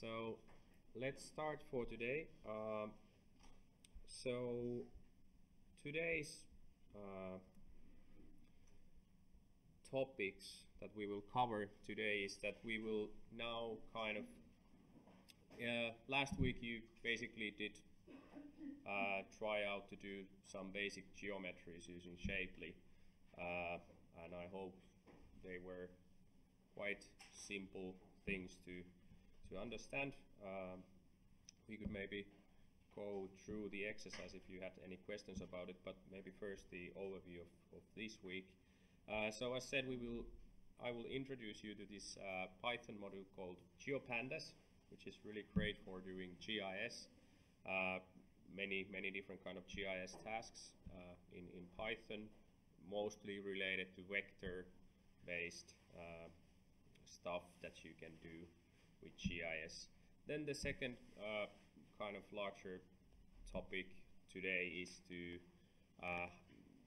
so let's start for today. Um, so today's uh, topics that we will cover today is that we will now kind of uh, last week you basically did uh, try out to do some basic geometries using Shapely uh, and I hope they were quite simple things to to understand. Um, we could maybe go through the exercise if you had any questions about it, but maybe first the overview of, of this week. Uh, so as said, we will I will introduce you to this uh, Python module called GeoPandas, which is really great for doing GIS. Uh, many many different kind of GIS tasks uh, in in Python, mostly related to vector based uh, stuff that you can do with GIS. Then the second uh, kind of larger topic today is to uh,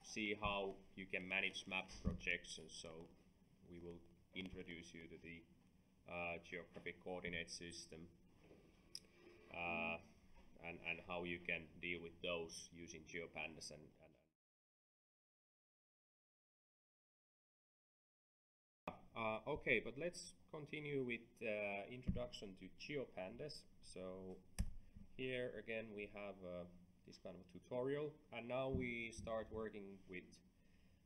see how you can manage map projections. So we will introduce you to the uh, geographic coordinate system uh, and, and how you can deal with those using GeoPandas and, Uh, okay, but let's continue with uh, introduction to GeoPandas. So here again we have uh, this kind of tutorial and now we start working with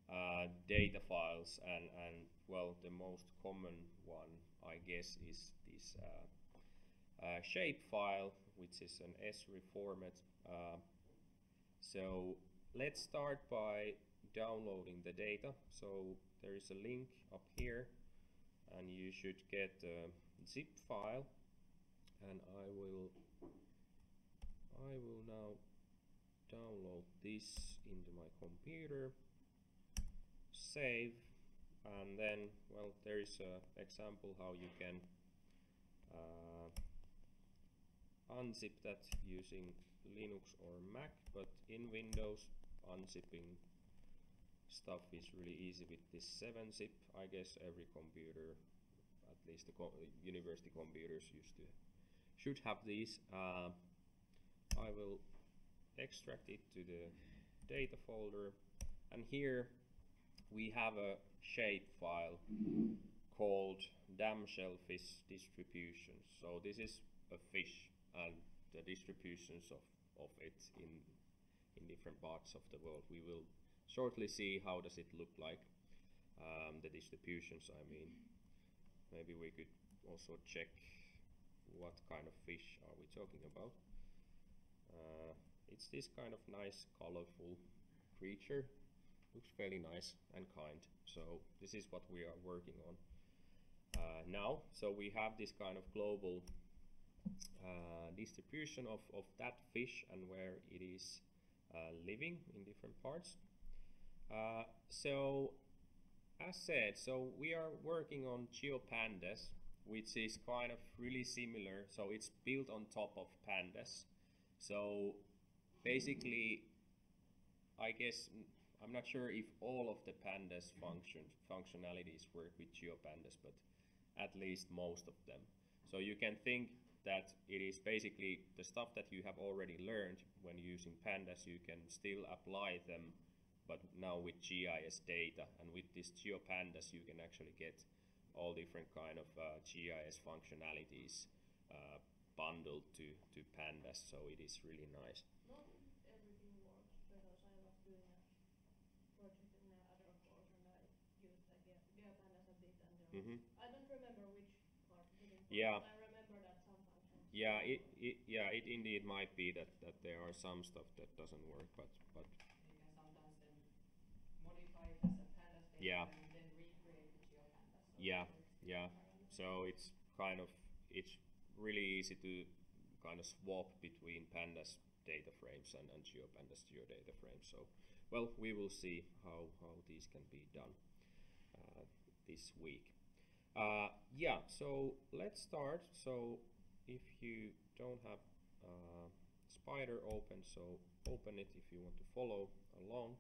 uh, data files and, and well the most common one I guess is this uh, uh, shape file which is an ESRI format. so let's start by downloading the data. So there is a link up here and you should get a zip file. And I will I will now download this into my computer save and then well there is a example how you can uh, unzip that using Linux or Mac but in Windows unzipping stuff is really easy with this 7-zip. I guess every computer, at least the co university computers used to, should have these. Uh, I will extract it to the data folder and here we have a shape file called damselfish distribution. So this is a fish and the distributions of, of it in in different parts of the world. We will shortly see how does it look like um, the distributions I mean. Maybe we could also check what kind of fish are we talking about. Uh, it's this kind of nice colorful creature. Looks fairly nice and kind. So this is what we are working on. Uh, now so we have this kind of global uh, distribution of, of that fish and where it is uh, living in different parts uh, so as said, so we are working on GeoPandas, which is kind of really similar. So it's built on top of Pandas. So basically, I guess I'm not sure if all of the Pandas function functionalities work with GeoPandas, but at least most of them. So you can think that it is basically the stuff that you have already learned when using Pandas, you can still apply them but now with GIS data and with this GeoPandas you can actually get all different kind of uh, GIS functionalities uh, bundled to, to Pandas so it is really nice. Not everything works because I was doing a project in other course and I used the GeoPandas a bit and mm -hmm. I don't remember which part didn't yeah. I remember that some functions. Yeah, it, it, yeah, it indeed might be that, that there are some stuff that doesn't work, but, but yeah. Yeah, yeah. So it's kind of it's really easy to kind of swap between pandas data frames and, and GeoPandas geodata frames. So, well, we will see how, how these can be done uh, this week. Uh, yeah, so let's start. So if you don't have uh, Spyder open, so open it if you want to follow along.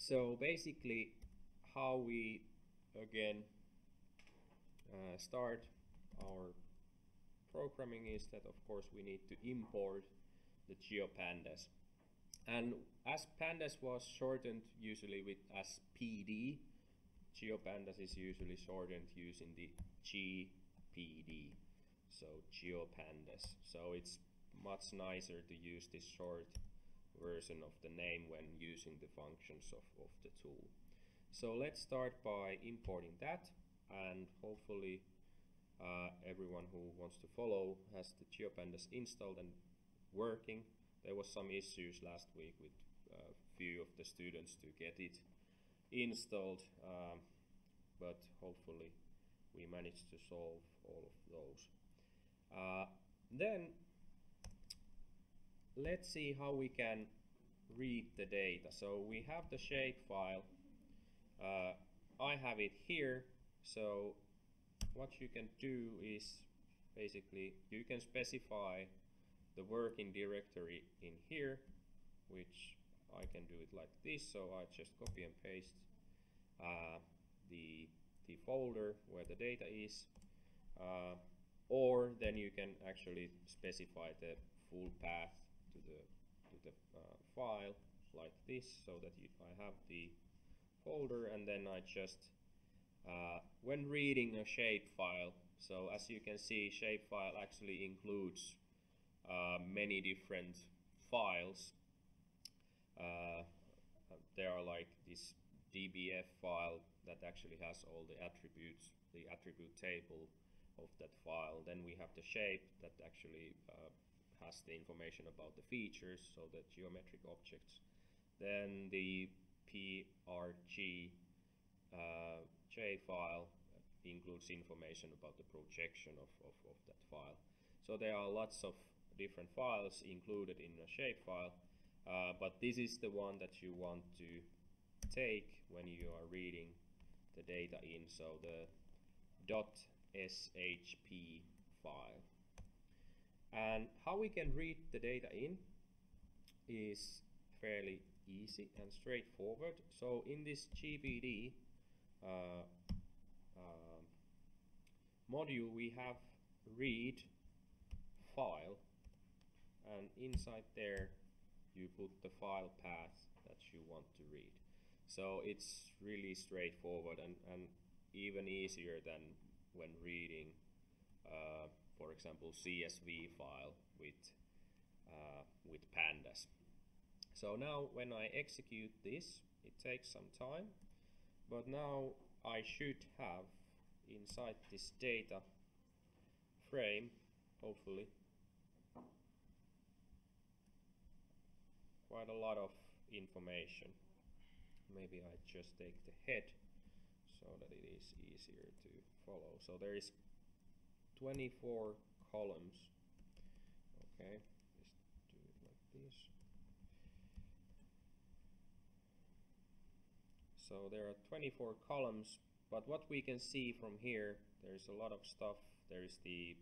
So basically how we again uh, start our programming is that of course we need to import the GeoPandas. And as pandas was shortened usually with as PD, GeoPandas is usually shortened using the GPD, so GeoPandas. So it's much nicer to use this short version of the name when using the functions of, of the tool. So let's start by importing that and hopefully uh, everyone who wants to follow has the GeoPandas installed and working. There was some issues last week with a uh, few of the students to get it installed, um, but hopefully we managed to solve all of those. Uh, then let's see how we can read the data. So we have the shapefile. Uh, I have it here. So what you can do is basically you can specify the working directory in here, which I can do it like this. So I just copy and paste uh, the the folder where the data is, uh, or then you can actually specify the full path to the to the uh, file like this, so that you, I have the folder, and then I just uh, when reading a shapefile. So as you can see, shapefile actually includes uh, many different files. Uh, there are like this DBF file that actually has all the attributes, the attribute table of that file. Then we have the shape that actually uh, has the information about the features, so the geometric objects. Then the PRG uh, J file includes information about the projection of, of, of that file. So there are lots of different files included in a shapefile, uh, but this is the one that you want to take when you are reading the data in, so the .shp file. And how we can read the data in is fairly easy and straightforward. So in this GPD uh, uh, module we have read file and inside there you put the file path that you want to read. So it's really straightforward and, and even easier than when reading uh, for example CSV file with uh, with pandas. So now when I execute this it takes some time but now I should have inside this data frame hopefully quite a lot of information maybe I just take the head so that it is easier to follow so there is 24 columns. Okay just do it like this. So there are 24 columns but what we can see from here there's a lot of stuff. There's the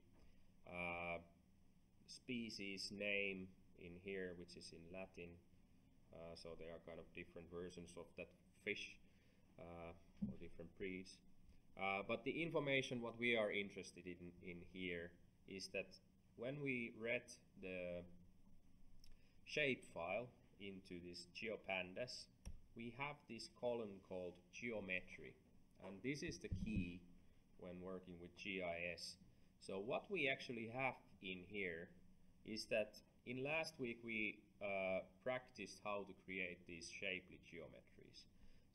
uh, species name in here which is in Latin. Uh, so there are kind of different versions of that fish uh, or different breeds. Uh, but the information what we are interested in, in here is that when we read the shapefile into this GeoPandas, we have this column called geometry. And this is the key when working with GIS. So what we actually have in here is that in last week we uh, practiced how to create these shapely geometries.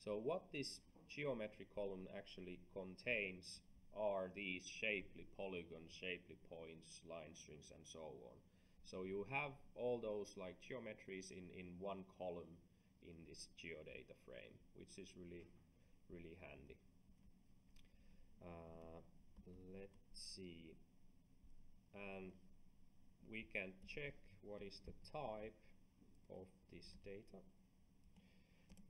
So what this geometry column actually contains are these shapely polygons, shapely points, line strings and so on. So you have all those like geometries in, in one column in this geodata frame, which is really, really handy. Uh, let's see. And we can check what is the type of this data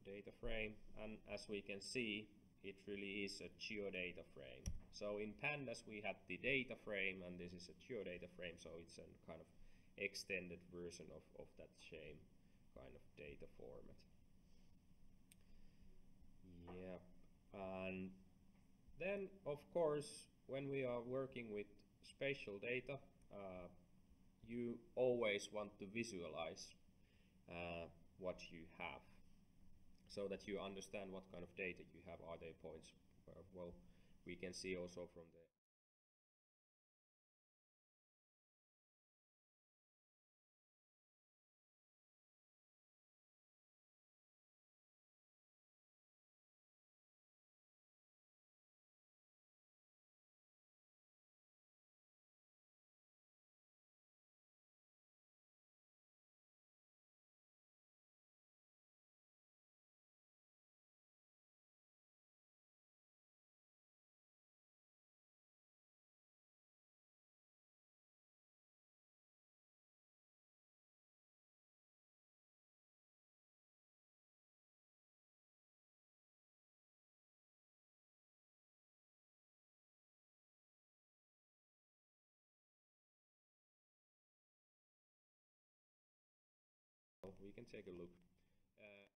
data frame and as we can see it really is a geodata frame. So in pandas we had the data frame and this is a geodata frame so it's a kind of extended version of, of that same kind of data format. Yeah and then of course when we are working with spatial data uh, you always want to visualize uh, what you have so that you understand what kind of data you have. Are there points? Uh, well, we can see also from the we can take a look. Uh,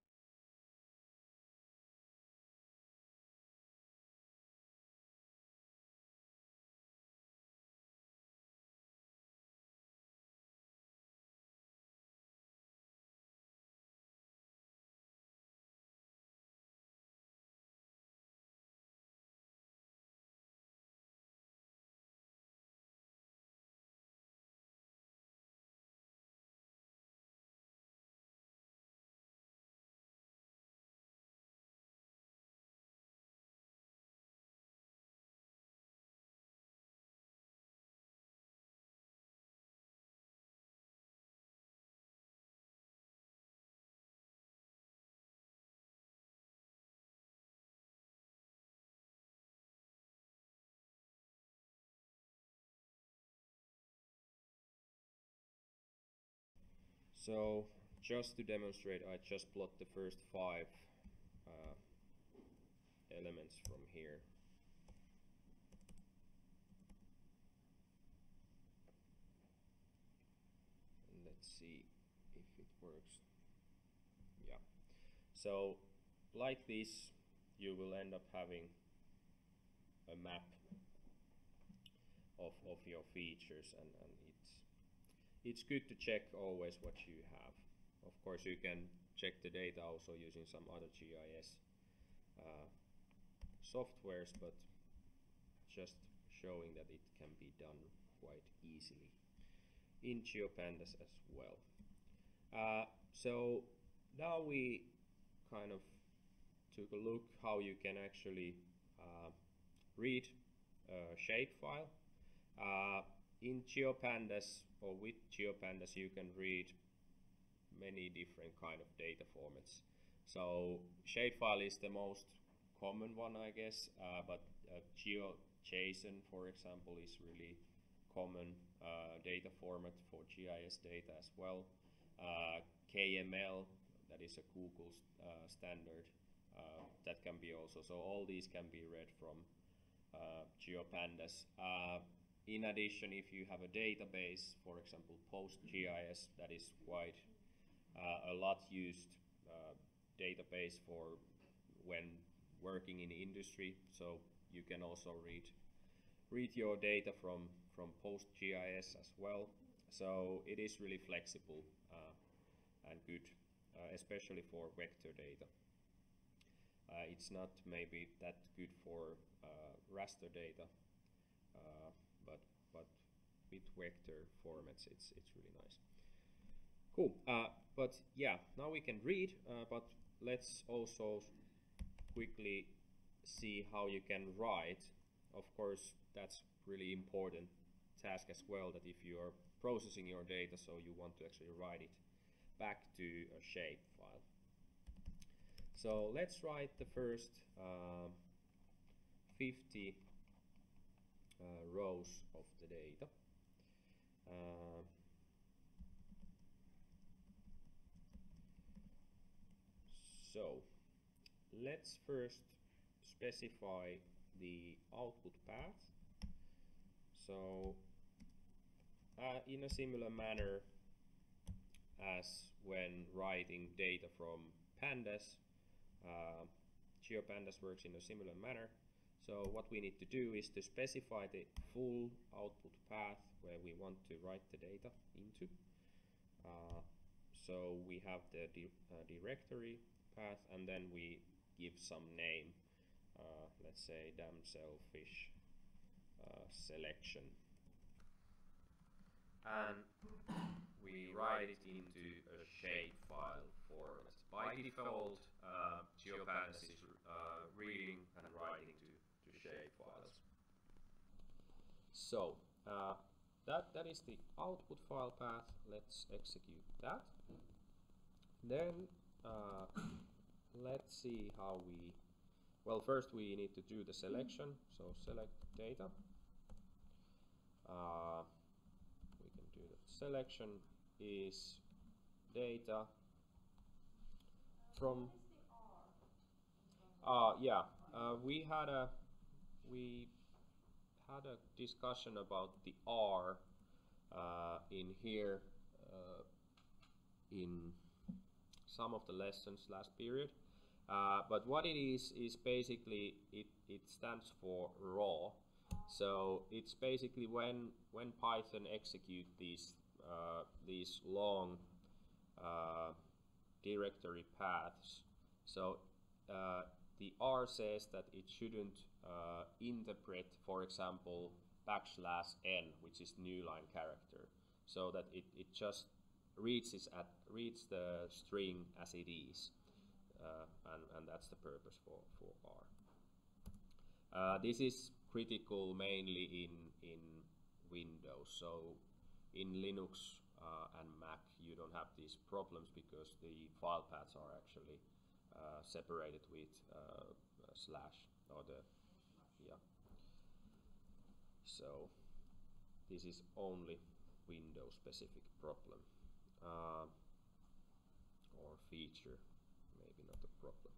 So just to demonstrate, I just plot the first five uh, elements from here. Let's see if it works. Yeah. So like this, you will end up having a map of, of your features and, and it's good to check always what you have. Of course, you can check the data also using some other GIS uh, softwares, but just showing that it can be done quite easily in GeoPandas as well. Uh, so now we kind of took a look how you can actually uh, read a shapefile. Uh, in GeoPandas or with GeoPandas you can read many different kind of data formats. So shapefile is the most common one I guess, uh, but uh, GeoJSON for example is really common uh, data format for GIS data as well. Uh, KML, that is a Google uh, standard, uh, that can be also, so all these can be read from GeoPandas. In addition, if you have a database, for example, PostGIS, that is quite uh, a lot used uh, database for when working in industry. So you can also read read your data from from PostGIS as well. So it is really flexible uh, and good, uh, especially for vector data. Uh, it's not maybe that good for uh, raster data with vector formats. It's it's really nice. Cool. Uh, but yeah, now we can read. Uh, but let's also quickly see how you can write. Of course, that's really important task as well. That if you are processing your data, so you want to actually write it back to a shape file. So let's write the first uh, 50 uh, rows of the data. Uh, so let's first specify the output path. So uh, in a similar manner as when writing data from pandas, uh, GeoPandas works in a similar manner. So what we need to do is to specify the full output path where we want to write the data into. Uh, so we have the di uh, directory path and then we give some name. Uh, let's say damselfish uh, selection. And we write it into a shapefile format. By default, uh, GeoPandas is uh, reading and writing to shapefiles. So uh, that that is the output file path. Let's execute that. Then uh, let's see how we. Well, first we need to do the selection. So select data. Uh, we can do the selection is data from. Uh, yeah, uh, we had a we had a discussion about the R uh, in here uh, in some of the lessons last period. Uh, but what it is is basically it, it stands for raw. So it's basically when when Python execute these uh, these long uh, directory paths. So uh, the R says that it shouldn't uh, interpret, for example, backslash n, which is new line character, so that it, it just reads, at, reads the string as it is. Uh, and, and that's the purpose for, for R. Uh, this is critical mainly in, in Windows. So in Linux uh, and Mac, you don't have these problems because the file paths are actually uh, separated with uh, slash or the yeah so this is only Windows specific problem. Uh, or feature maybe not a problem.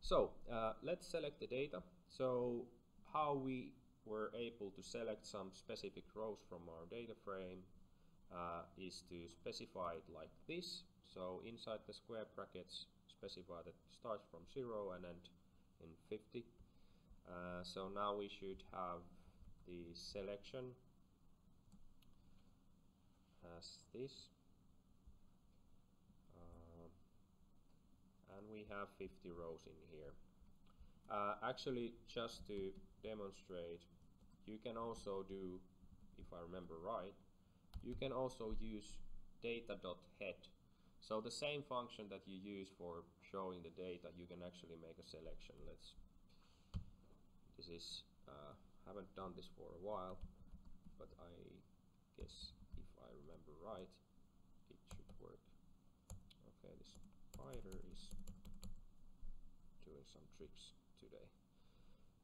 So uh, let's select the data. So how we were able to select some specific rows from our data frame uh, is to specify it like this. So inside the square brackets specify that starts from 0 and end in 50 uh, so now we should have the selection as this. Uh, and we have 50 rows in here. Uh, actually just to demonstrate you can also do if I remember right you can also use data.head so the same function that you use for showing the data you can actually make a selection. Let's this is, uh, haven't done this for a while, but I guess if I remember right, it should work. Okay, this Spyder is doing some tricks today.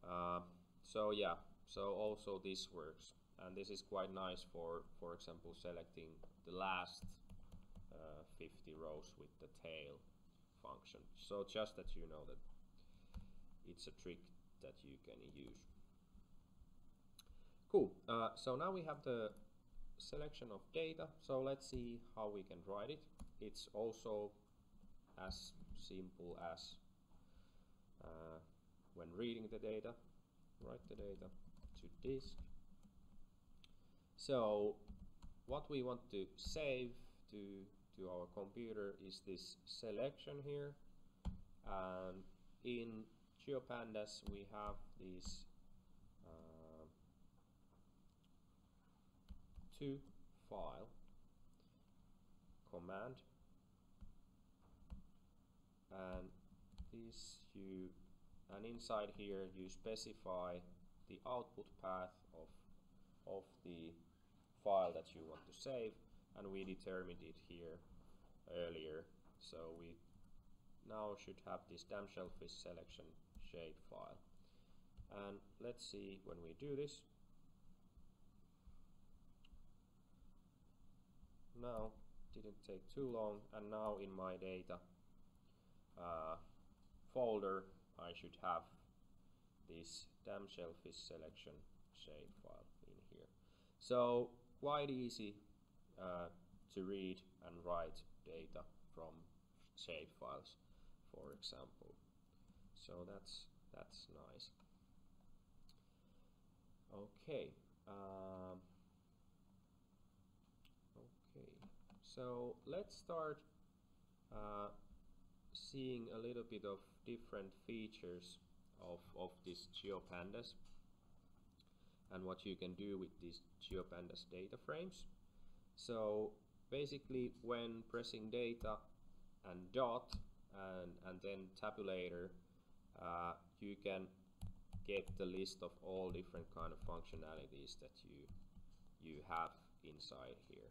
Uh, so yeah, so also this works. And this is quite nice for, for example, selecting the last uh, 50 rows with the tail function. So just that you know that it's a trick that you can use. Cool, uh, so now we have the selection of data, so let's see how we can write it. It's also as simple as uh, when reading the data, write the data to disk. So what we want to save to, to our computer is this selection here and in GeoPandas we have this uh, to file command and this you and inside here you specify the output path of of the file that you want to save and we determined it here earlier. So we now should have this damselfish selection shape file. And let's see when we do this. Now, didn't take too long, and now in my data uh, folder, I should have this damselfish selection shape file in here. So quite easy uh, to read and write data from shape files, for example so that's that's nice Okay. Um, okay. So let's start uh, seeing a little bit of different features of, of these GeoPandas and what you can do with these GeoPandas data frames. So basically when pressing data and dot and, and then tabulator uh, you can get the list of all different kind of functionalities that you you have inside here.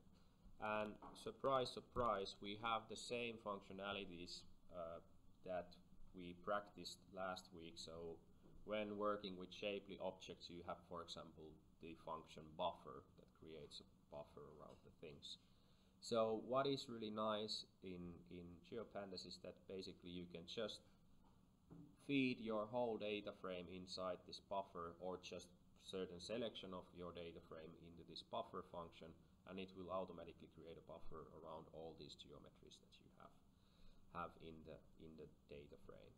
And surprise surprise we have the same functionalities uh, that we practiced last week. So when working with shapely objects you have for example the function buffer that creates a buffer around the things. So what is really nice in in GeoPandas is that basically you can just feed your whole data frame inside this buffer or just certain selection of your data frame into this buffer function and it will automatically create a buffer around all these geometries that you have have in the in the data frame.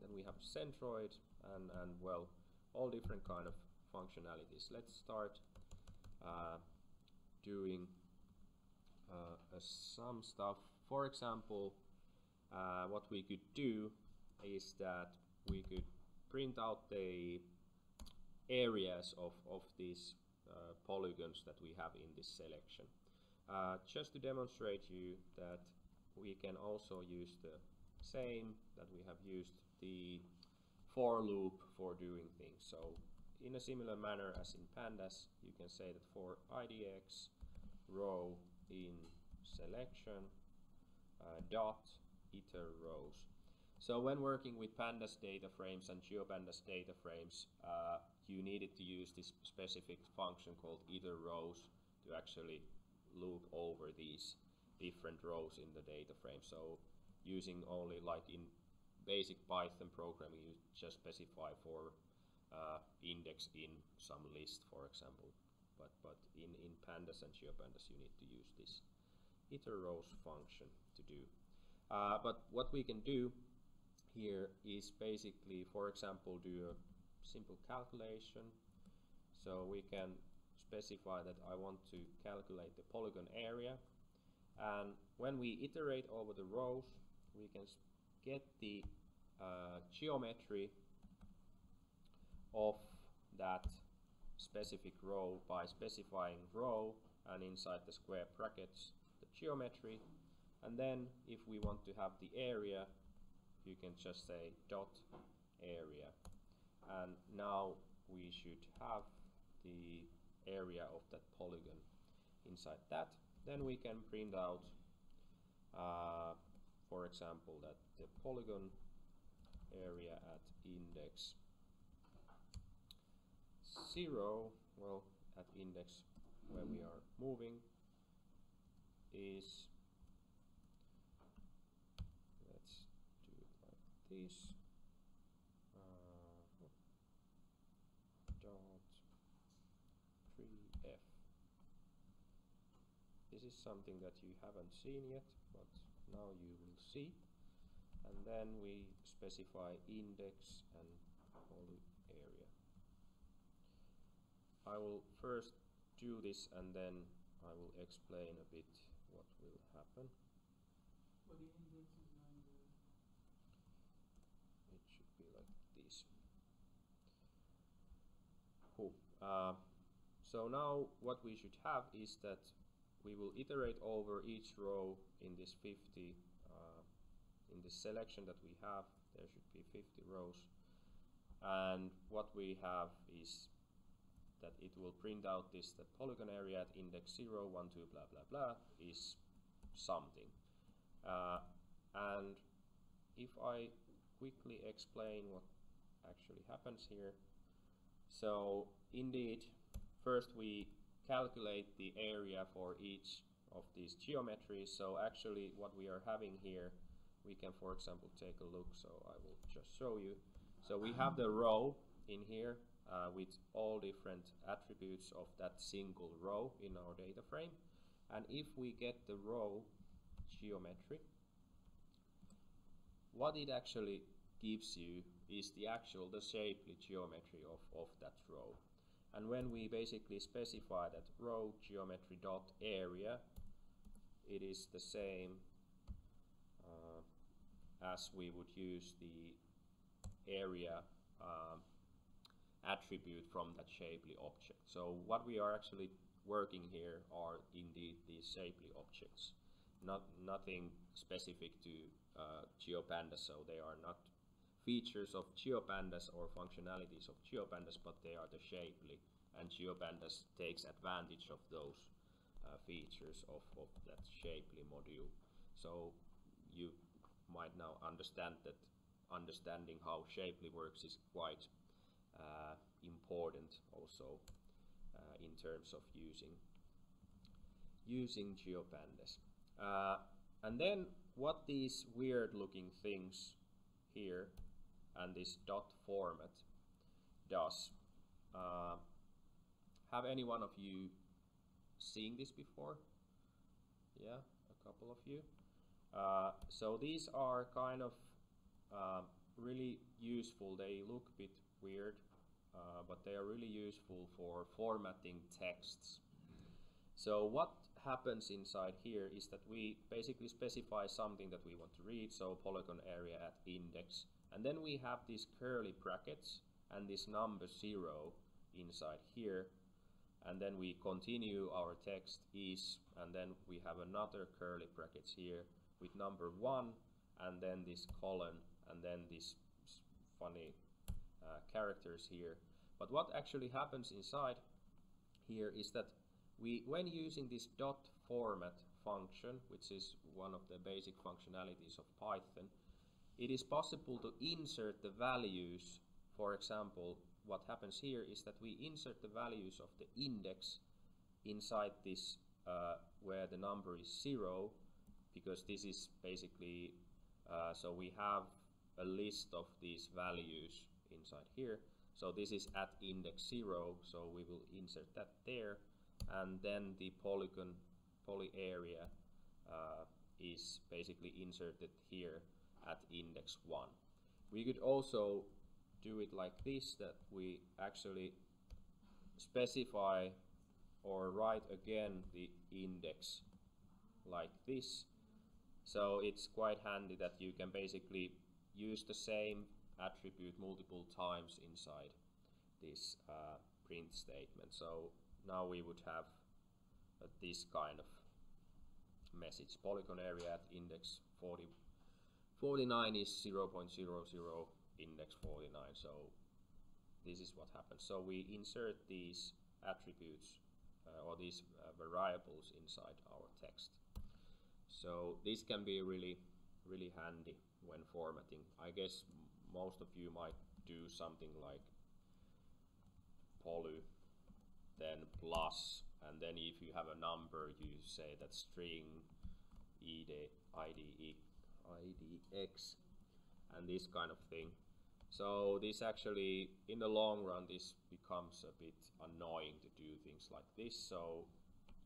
Then we have centroid and and well all different kind of functionalities. Let's start uh, doing uh, some stuff. For example uh, what we could do is that we could print out the areas of, of these uh, polygons that we have in this selection. Uh, just to demonstrate you that we can also use the same that we have used the for loop for doing things. So in a similar manner as in pandas, you can say that for idx row in selection uh, dot iter rows so when working with pandas data frames and geopandas data frames, uh, you needed to use this specific function called iter rows to actually loop over these different rows in the data frame. So using only like in basic Python programming, you just specify for uh, index in some list, for example. But but in in pandas and geopandas, you need to use this iter rows function to do. Uh, but what we can do here is basically, for example, do a simple calculation. So we can specify that I want to calculate the polygon area. And when we iterate over the rows, we can get the uh, geometry of that specific row by specifying row and inside the square brackets the geometry and then if we want to have the area you can just say dot area. And now we should have the area of that polygon inside that. Then we can print out uh, for example that the polygon area at index 0 well at index where we are moving is this uh, dot 3f this is something that you haven't seen yet but now you will see. And then we specify index and area. I will first do this and then I will explain a bit what will happen Uh, so now what we should have is that we will iterate over each row in this 50 uh, in the selection that we have. There should be 50 rows. And what we have is that it will print out this that polygon area at index 0 1 2 blah blah blah is something. Uh, and if I quickly explain what actually happens here so indeed, first we calculate the area for each of these geometries. So actually what we are having here, we can for example take a look. So I will just show you. So we have the row in here uh, with all different attributes of that single row in our data frame. And if we get the row geometry, what it actually gives you is the actual, the shapely geometry of, of that row. and when we basically specify that row geometry dot area it is the same uh, as we would use the area um, attribute from that shapely object. So what we are actually working here are indeed these shapely objects, not nothing specific to uh, GeoPandas, so they are not features of GeoPandas or functionalities of GeoPandas, but they are the shapely, and GeoPandas takes advantage of those uh, features of, of that shapely module. So you might now understand that understanding how shapely works is quite uh, important also uh, in terms of using using GeoPandas. Uh, and then what these weird looking things here and this dot format does. Uh, have any one of you seen this before? Yeah, a couple of you. Uh, so these are kind of uh, really useful. They look a bit weird, uh, but they are really useful for formatting texts. So what happens inside here is that we basically specify something that we want to read, so polygon area at index, and then we have these curly brackets and this number 0 inside here. And then we continue our text is and then we have another curly brackets here with number 1 and then this colon and then these funny uh, characters here. But what actually happens inside here is that we when using this dot format function which is one of the basic functionalities of Python it is possible to insert the values for example what happens here is that we insert the values of the index inside this uh, where the number is zero because this is basically uh, so we have a list of these values inside here. So this is at index 0 so we will insert that there. And then the polygon poly area uh, is basically inserted here at index 1. We could also do it like this that we actually specify or write again the index like this. So it's quite handy that you can basically use the same attribute multiple times inside this uh, print statement. So now we would have uh, this kind of message. Polygon area at index 40 49 is 0 0.00 index 49 so this is what happens. So we insert these attributes uh, or these uh, variables inside our text. So this can be really really handy when formatting. I guess most of you might do something like poly then plus and then if you have a number you say that string id ide IDX and this kind of thing. So this actually, in the long run, this becomes a bit annoying to do things like this. So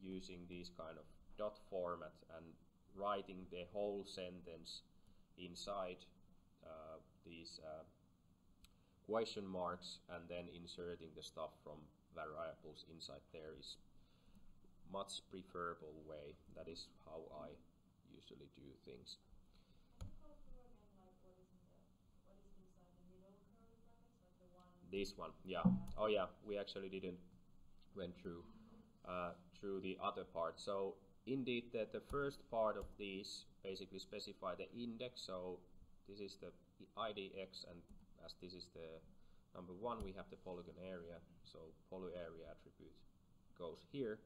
using this kind of dot format and writing the whole sentence inside uh, these uh, question marks and then inserting the stuff from variables inside there is much preferable way. That is how I usually do things. This one. Yeah. Oh yeah. We actually didn't went through uh, through the other part. So indeed that the first part of these basically specify the index. So this is the idx and as this is the number one we have the polygon area. So poly area attribute goes here.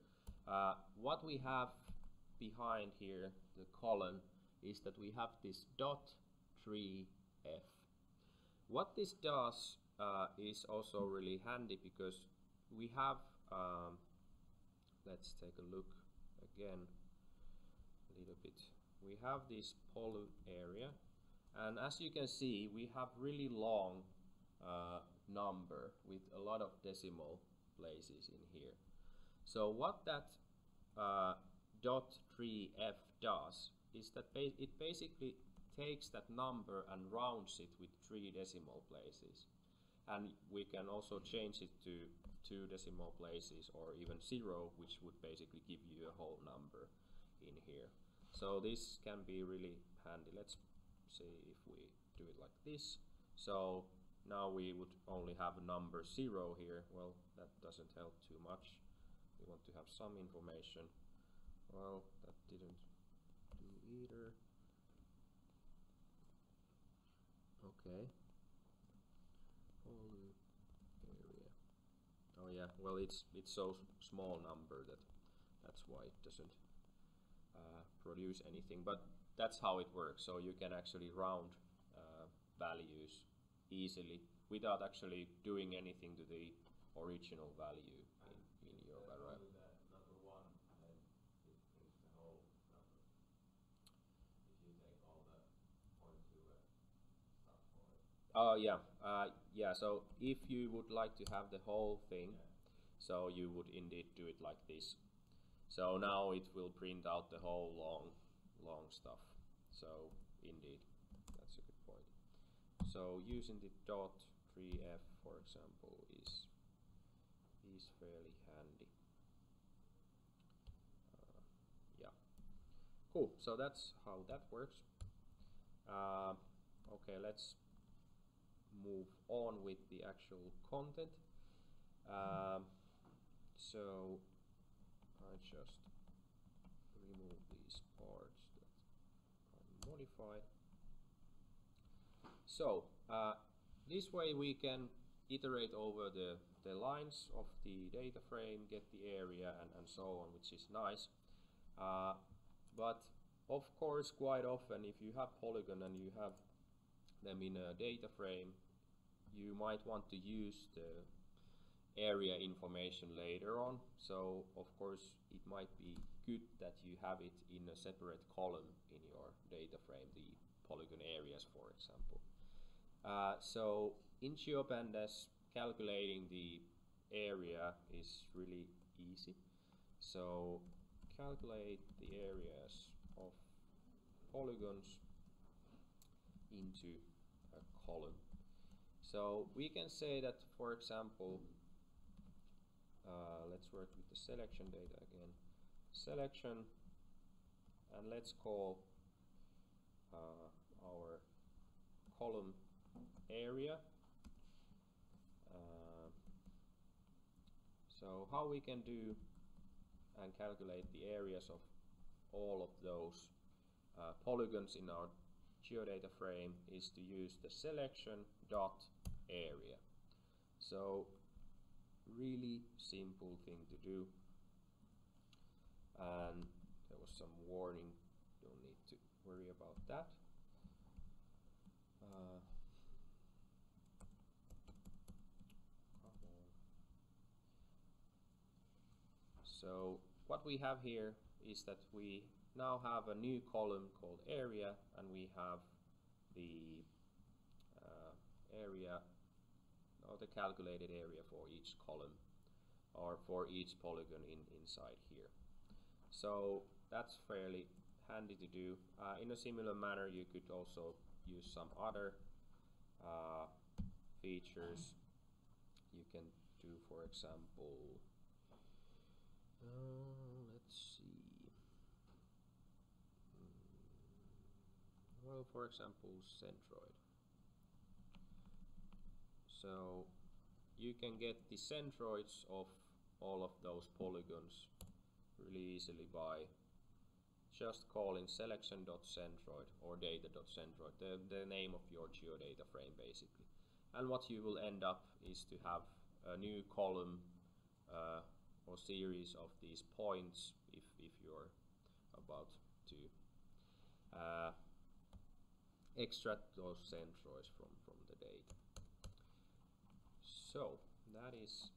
Uh, what we have behind here the column is that we have this dot tree f. What this does uh, is also really handy because we have um, let's take a look again a little bit. We have this poly area and as you can see we have really long uh, number with a lot of decimal places in here. So what that uh, dot 3f does is that ba it basically takes that number and rounds it with three decimal places and we can also change it to two decimal places or even zero which would basically give you a whole number in here. So this can be really handy. Let's see if we do it like this. So now we would only have a number zero here. Well that doesn't help too much. We want to have some information. Well that didn't do either. Okay Area oh yeah. Well it's it's so small number that that's why it doesn't uh, produce anything. But that's how it works. So you can actually round uh, values easily without actually doing anything to the original value in, in your variable Oh yeah, uh, yeah. So if you would like to have the whole thing, so you would indeed do it like this. So now it will print out the whole long, long stuff. So indeed, that's a good point. So using the dot 3f, for example, is is fairly handy. Uh, yeah. Cool. So that's how that works. Uh, okay, let's move on with the actual content. Um, so I just remove these parts that are modified. So uh, this way we can iterate over the, the lines of the data frame, get the area and, and so on, which is nice. Uh, but of course, quite often if you have polygon and you have them in a data frame, you might want to use the area information later on. So of course it might be good that you have it in a separate column in your data frame, the polygon areas for example. Uh, so in GeoPandas calculating the area is really easy. So calculate the areas of polygons into column. So we can say that, for example, uh, let's work with the selection data again. Selection, and let's call uh, our column area. Uh, so how we can do and calculate the areas of all of those uh, polygons in our geodata frame is to use the selection dot area. So really simple thing to do and there was some warning don't need to worry about that uh, so what we have here is that we now have a new column called area and we have the uh, area or the calculated area for each column or for each polygon in, inside here. So that's fairly handy to do. Uh, in a similar manner you could also use some other uh, features. You can do for example uh, let's see well for example centroid so you can get the centroids of all of those polygons really easily by just calling selection.centroid or data.centroid, the, the name of your geodata frame basically. And what you will end up is to have a new column uh, or series of these points if, if you're about to uh, extract those centroids from, from the data. So that is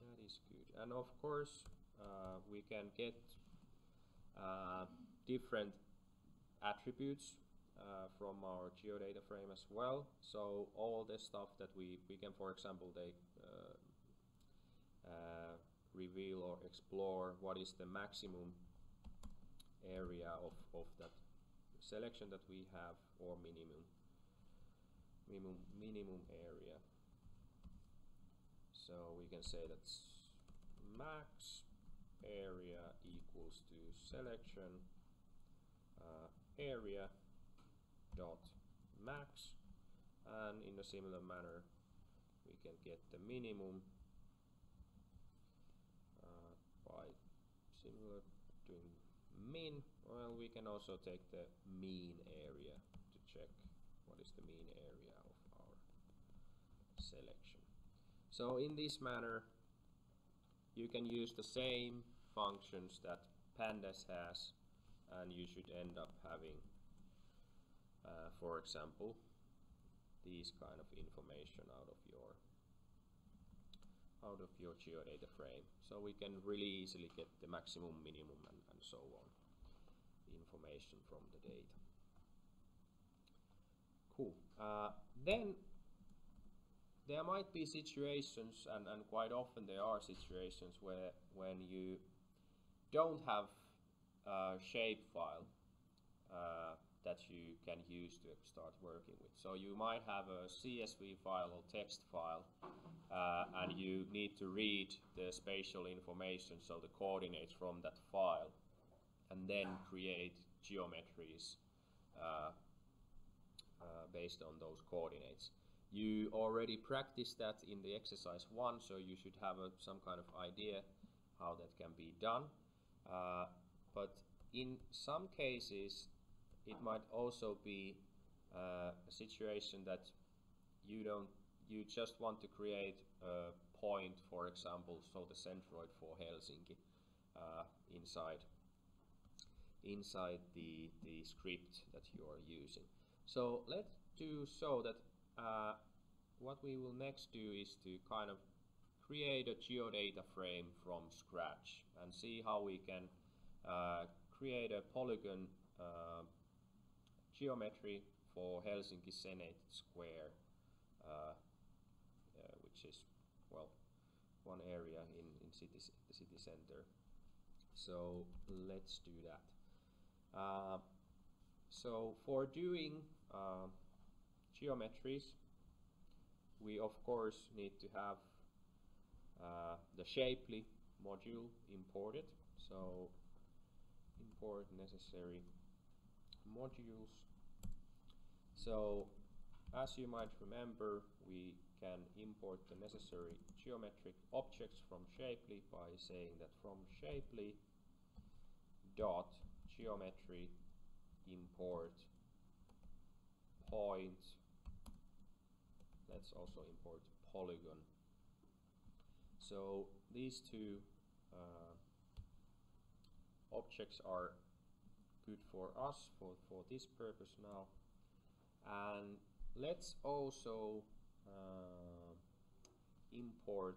that is good, and of course uh, we can get uh, different attributes uh, from our geodata frame as well. So all the stuff that we we can, for example, they uh, uh, reveal or explore what is the maximum area of of that selection that we have or minimum minimum minimum area. So we can say that max area equals to selection uh, area dot max. And in a similar manner we can get the minimum uh, by similar doing min well we can also take the mean area to check what is the mean area of our selection. So in this manner you can use the same functions that pandas has and you should end up having uh, for example these kind of information out of your out of your geodata frame. So we can really easily get the maximum minimum and, and so on information from the data. Cool. Uh, then there might be situations and, and quite often there are situations where when you don't have a shapefile uh, that you can use to start working with. So you might have a CSV file or text file uh, and you need to read the spatial information, so the coordinates from that file, and then create geometries uh, uh, based on those coordinates. You already practiced that in the exercise 1, so you should have a, some kind of idea how that can be done. Uh, but in some cases, it might also be uh, a situation that you don't you just want to create a point for example so the centroid for Helsinki uh, inside inside the the script that you are using so let's do so that uh, what we will next do is to kind of create a geodata frame from scratch and see how we can uh, create a polygon uh, geometry for Helsinki Senate Square, uh, uh, which is, well, one area in, in city, the city center. So let's do that. Uh, so for doing uh, geometries, we of course need to have uh, the Shapely module imported. So import necessary modules so as you might remember, we can import the necessary geometric objects from Shapely by saying that from Shapely dot geometry import point let's also import polygon. So these two uh, objects are good for us for, for this purpose now. And let's also uh, import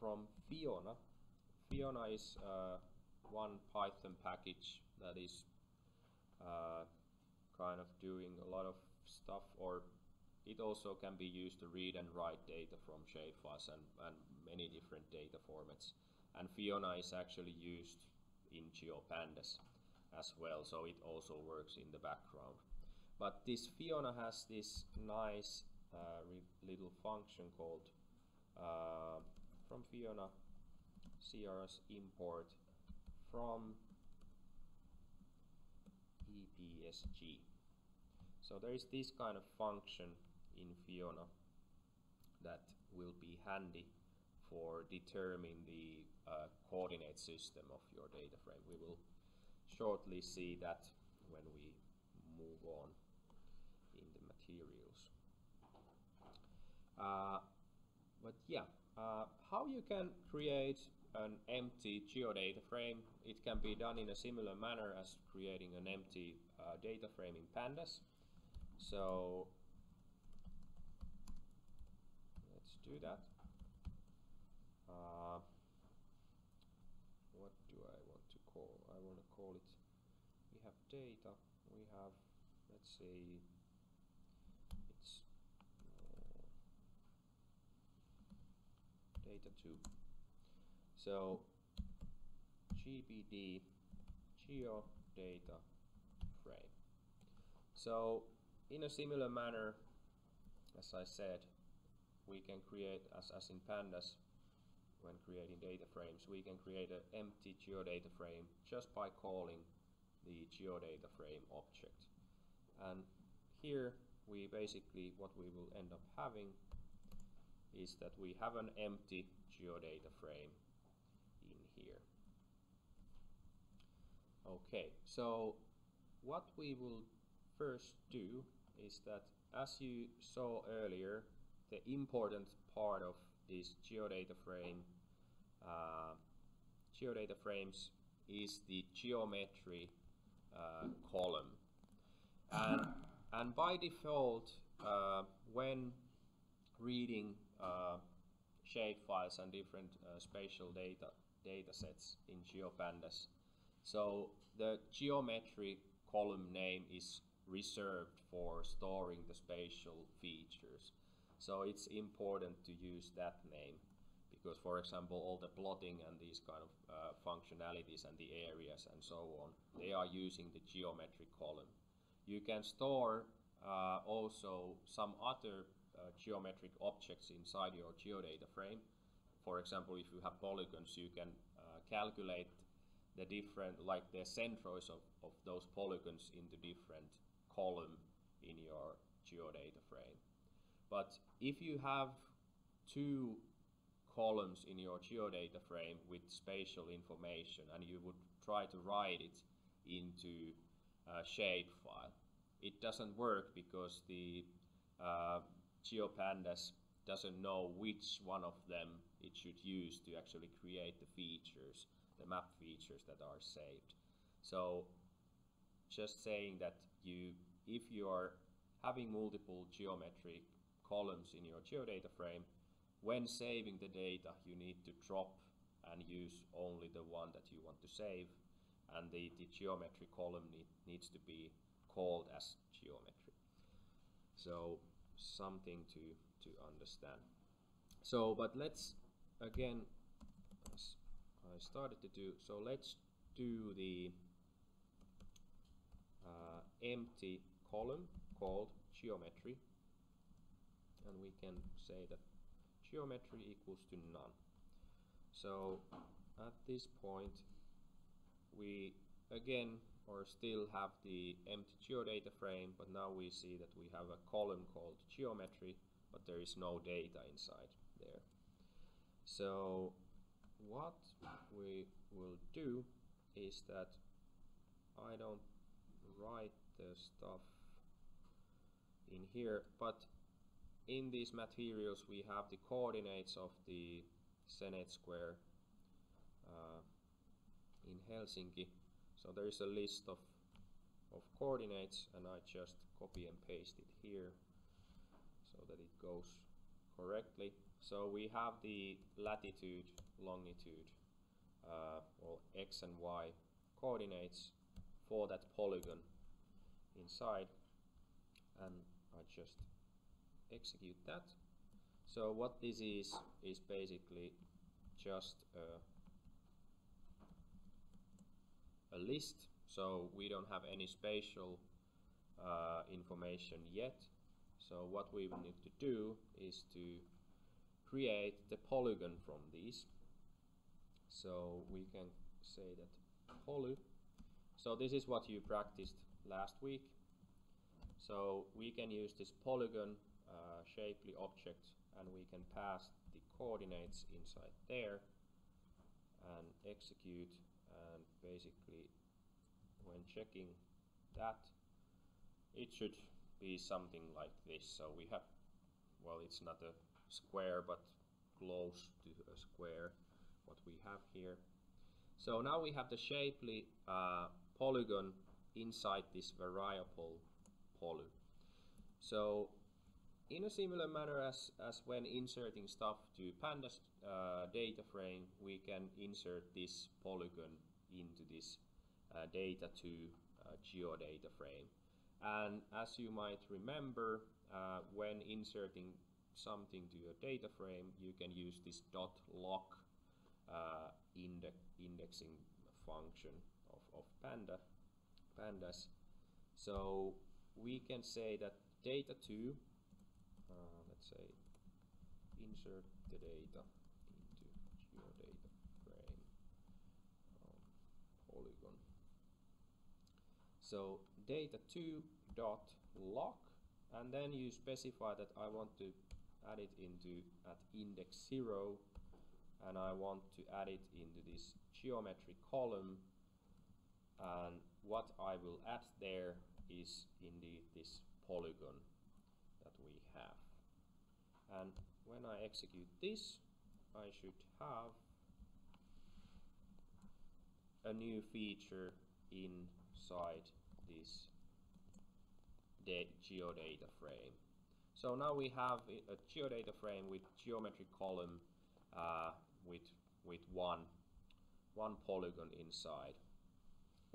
from Fiona Fiona is uh, one Python package that is uh, kind of doing a lot of stuff or it also can be used to read and write data from shapefiles and, and many different data formats. And Fiona is actually used in GeoPandas as well so it also works in the background. But this Fiona has this nice uh, little function called uh, from Fiona CRS import from EPSG so there is this kind of function in Fiona that will be handy for determining the uh, coordinate system of your data frame. We will shortly see that when we move on in the materials. Uh, but yeah, uh, how you can create an empty geodata frame, it can be done in a similar manner as creating an empty uh, data frame in pandas. So let's do that. Uh, what do I want to call? I want to call it we have data we have let's say it's uh, data 2 so gpd geo data frame so in a similar manner as I said we can create as, as in pandas when creating data frames we can create an empty geodata frame just by calling the geodata frame object. And here we basically what we will end up having is that we have an empty geodata frame in here okay so what we will first do is that as you saw earlier the important part of this geodata frame uh, geodata frames is the geometry uh, column. And and by default uh, when reading uh, shapefiles and different uh, spatial data data sets in GeoPandas so the geometry column name is reserved for storing the spatial features. So it's important to use that name because for example all the plotting and these kind of uh, functionalities and the areas and so on they are using the geometric column. You can store uh, also some other uh, geometric objects inside your geodata frame. For example if you have polygons you can uh, calculate the different like the centroids of, of those polygons into different column in your geodata frame. But if you have two columns in your geodata frame with spatial information and you would try to write it into a shapefile, it doesn't work because the uh, GeoPandas doesn't know which one of them it should use to actually create the features, the map features that are saved. So just saying that you if you are having multiple geometric columns in your geodata frame, when saving the data, you need to drop and use only the one that you want to save, and the, the geometry column need, needs to be called as geometry. So something to, to understand. So, but let's again, I started to do, so let's do the uh, empty column called geometry and we can say that geometry equals to none. So at this point we again or still have the empty geodata frame but now we see that we have a column called geometry but there is no data inside there. So what we will do is that I don't write the stuff in here but in these materials we have the coordinates of the Senate Square uh, in Helsinki. So there is a list of of coordinates and I just copy and paste it here so that it goes correctly. So we have the latitude longitude uh, or x and y coordinates for that polygon inside and I just execute that. So what this is, is basically just a, a list. So we don't have any spatial uh, information yet. So what we need to do is to create the polygon from these. So we can say that poly. So this is what you practiced last week so we can use this polygon uh, shapely object and we can pass the coordinates inside there and execute and basically when checking that it should be something like this so we have well it's not a square but close to a square what we have here so now we have the shapely uh, polygon inside this variable poly. So in a similar manner as, as when inserting stuff to pandas uh, data frame, we can insert this polygon into this uh, data to uh, geodata frame. And as you might remember, uh, when inserting something to your data frame, you can use this dot loc uh, inde indexing function of, of panda pandas. So we can say that data2, uh, let's say insert the data into geodata frame um, polygon. So data2 dot loc and then you specify that I want to add it into at index 0 and I want to add it into this geometry column. And what I will add there is indeed this polygon that we have. And when I execute this I should have a new feature inside this geodata frame. So now we have a geodata frame with geometry column uh, with with one one polygon inside.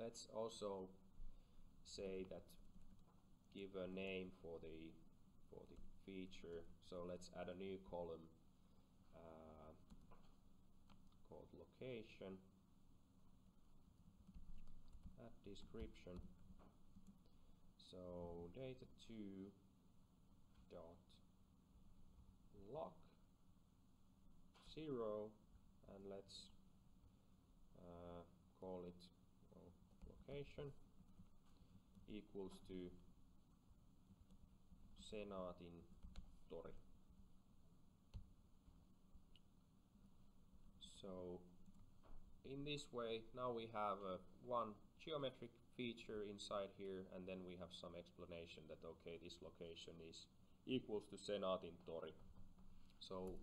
Let's also say that give a name for the for the feature. So let's add a new column uh, called location. Add description. So data2 dot loc 0 and let's uh, call it well, location equals to Senaatin tori. So in this way now we have uh, one geometric feature inside here and then we have some explanation that okay this location is equals to Senaatin tori. So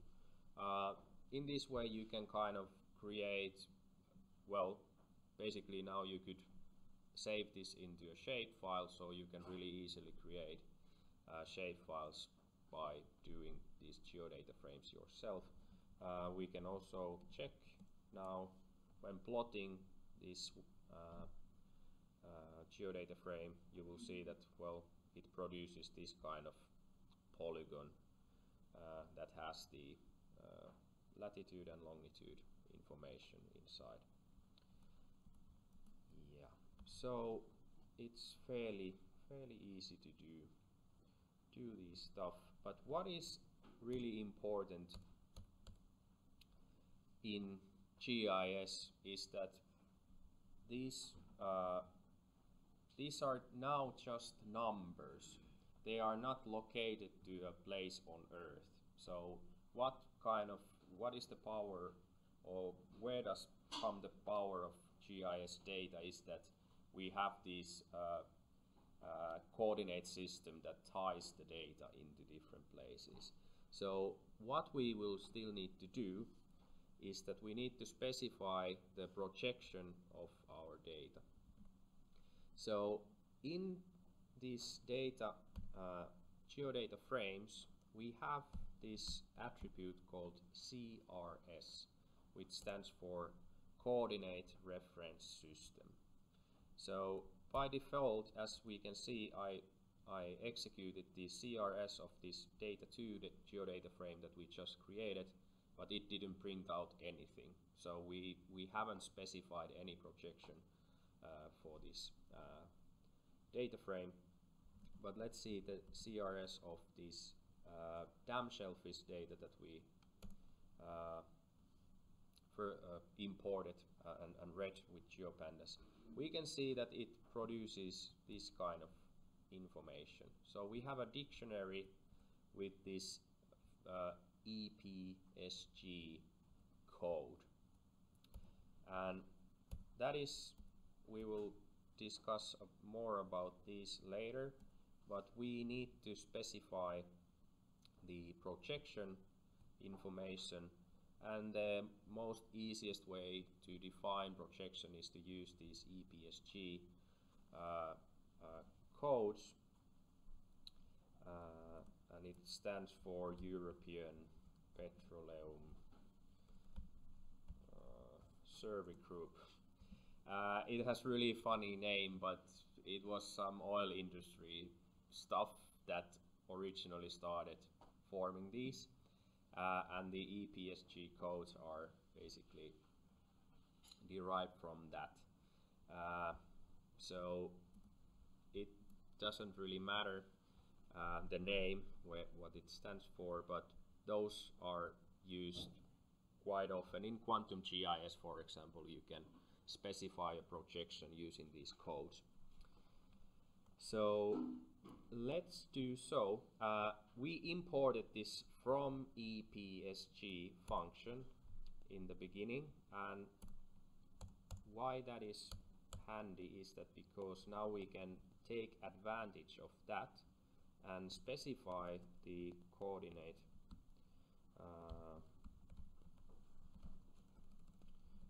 uh, in this way you can kind of create well basically now you could save this into a shape file so you can really easily create uh, shape files by doing these geodata frames yourself. Uh, we can also check now when plotting this uh, uh, geodata frame you will see that well it produces this kind of polygon uh, that has the latitude and longitude information inside. Yeah, so it's fairly fairly easy to do do this stuff. But what is really important in GIS is that these uh, these are now just numbers. They are not located to a place on Earth. So what kind of what is the power or where does come the power of GIS data is that we have this uh, uh, coordinate system that ties the data into different places. So what we will still need to do is that we need to specify the projection of our data. So in these data uh, geodata frames we have this attribute called CRS which stands for coordinate reference system. So by default, as we can see, I, I executed the CRS of this data2, the geodata frame that we just created, but it didn't print out anything. So we, we haven't specified any projection uh, for this uh, data frame. But let's see the CRS of this uh, damselfish data that we uh, for, uh, imported uh, and, and read with GeoPandas we can see that it produces this kind of information. So we have a dictionary with this uh, EPSG code and that is we will discuss more about this later but we need to specify the projection information. And the most easiest way to define projection is to use these EPSG uh, uh, codes. Uh, and it stands for European Petroleum uh, Survey Group. Uh, it has really funny name but it was some oil industry stuff that originally started forming these uh, and the EPSG codes are basically derived from that. Uh, so it doesn't really matter uh, the name, what it stands for, but those are used quite often in quantum GIS for example you can specify a projection using these codes so let's do so. Uh, we imported this from EPSG function in the beginning and why that is handy is that because now we can take advantage of that and specify the coordinate uh,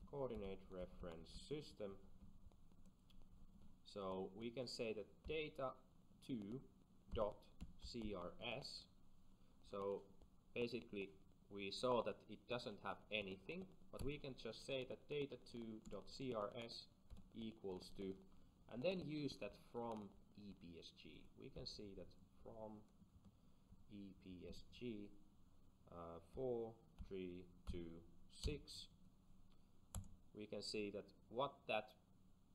coordinate reference system. So we can say that data 2 dot crs so basically we saw that it doesn't have anything but we can just say that data2.crs equals to and then use that from EPSG we can see that from EPSG uh, 4 3 2 6 we can see that what that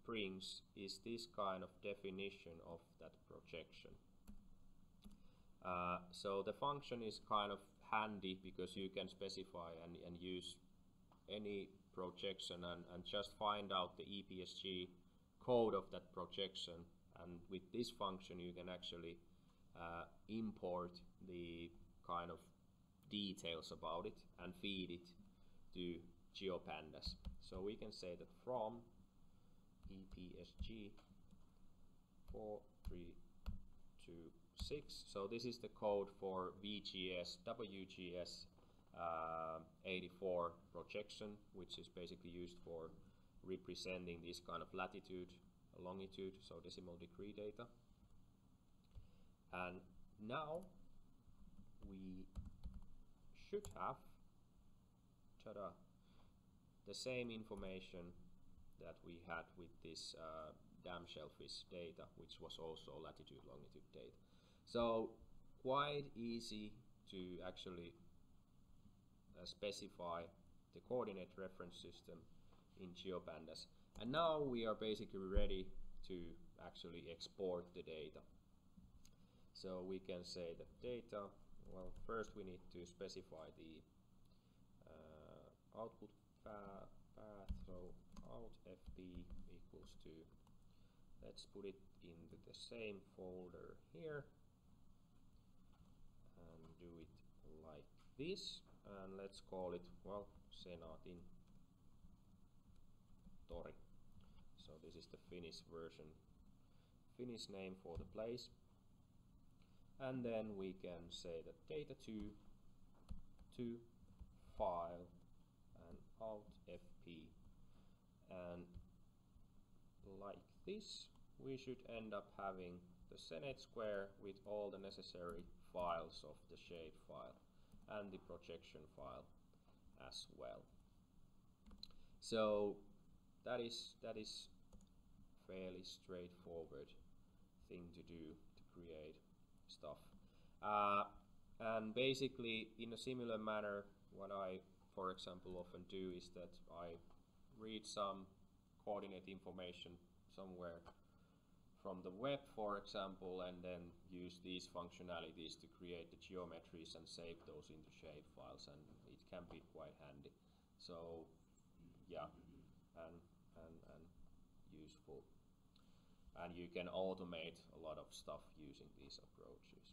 brings is this kind of definition of that projection uh, so the function is kind of handy because you can specify and, and use any projection and, and just find out the EPSG code of that projection and with this function you can actually uh, import the kind of details about it and feed it to GeoPandas. So we can say that from EPSG 4326, so this is the code for VGS, WGS uh, 84 projection, which is basically used for representing this kind of latitude, longitude, so decimal degree data. And now we should have the same information that we had with this uh, damselfish data, which was also latitude longitude data. So quite easy to actually uh, specify the coordinate reference system in GeoPandas. And now we are basically ready to actually export the data. So we can say that data, well first we need to specify the uh, output path, so out fp equals to, let's put it into the same folder here and do it like this and let's call it, well, Senatin Tori. So this is the Finnish version, Finnish name for the place. And then we can say that data2 to file and out fp and like this we should end up having the Senet square with all the necessary files of the shape file and the projection file as well. So that is that is fairly straightforward thing to do to create stuff. Uh, and basically in a similar manner what I for example often do is that I read some coordinate information somewhere from the web for example and then use these functionalities to create the geometries and save those into shape files and it can be quite handy. So yeah and and, and useful. And you can automate a lot of stuff using these approaches